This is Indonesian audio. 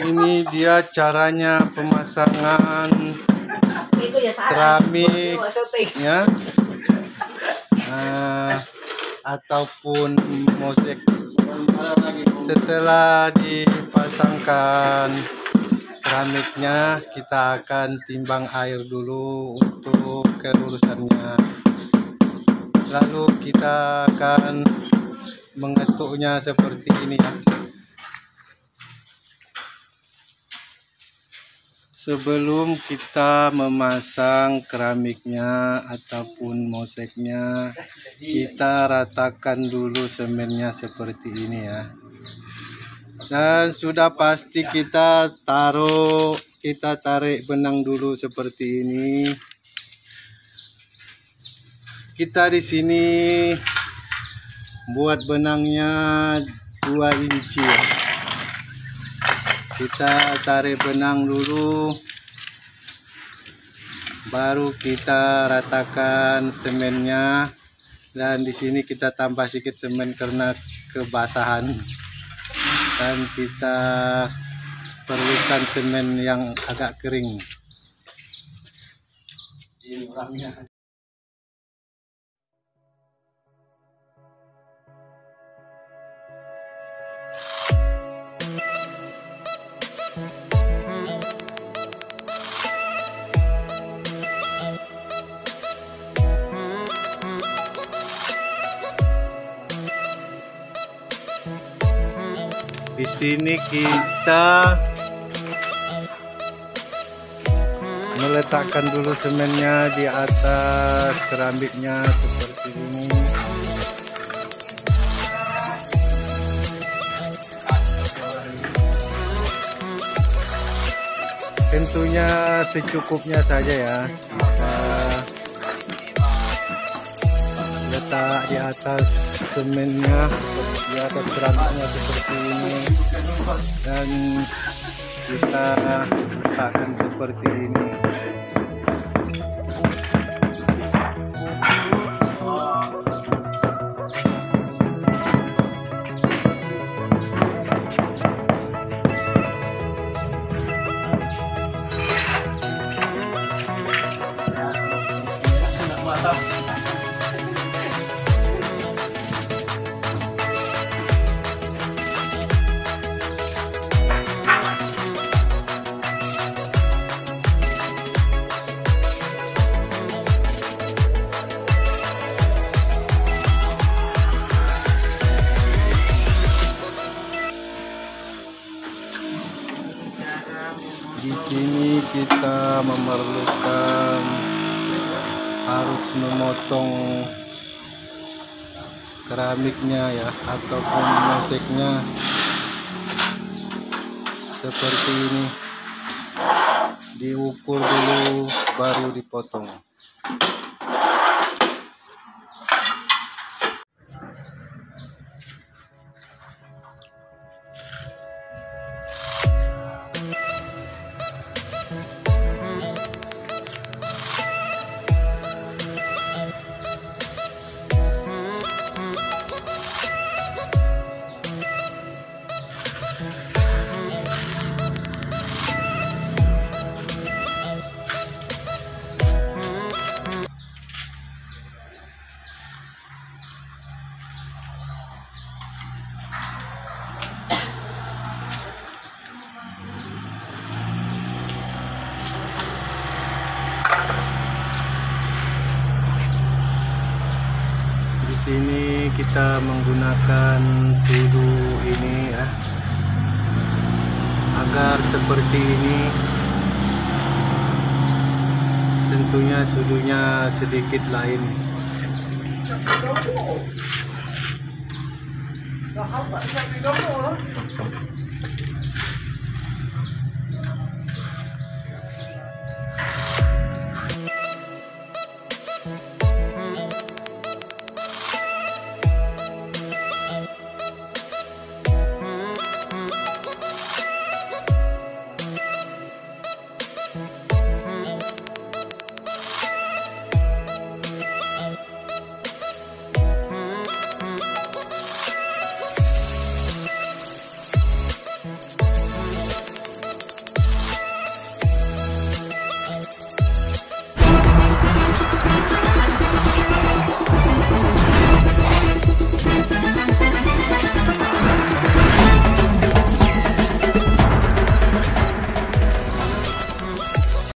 Ini dia caranya pemasangan keramik ya. Uh, ataupun mozaik. Setelah dipasangkan keramiknya kita akan timbang air dulu untuk kelurusannya lalu kita akan mengetuknya seperti ini ya. Sebelum kita memasang keramiknya ataupun moseknya kita ratakan dulu semennya seperti ini ya. Dan sudah pasti kita taruh kita tarik benang dulu seperti ini kita di sini buat benangnya 2 inci. Ya kita tarik benang dulu baru kita ratakan semennya dan di sini kita tambah sedikit semen karena kebasahan. Dan kita perlukan semen yang agak kering di sini kita meletakkan dulu semennya di atas keramiknya seperti ini. Tentunya secukupnya saja ya letak di atas semennya di atas keramiknya seperti ini. Dan kita letakkan seperti ini. Di kita memerlukan harus memotong keramiknya ya ataupun moseknya. Seperti ini. Diukur dulu baru dipotong sini kita menggunakan sudu ini ya. Agar seperti ini tentunya sudunya sedikit lain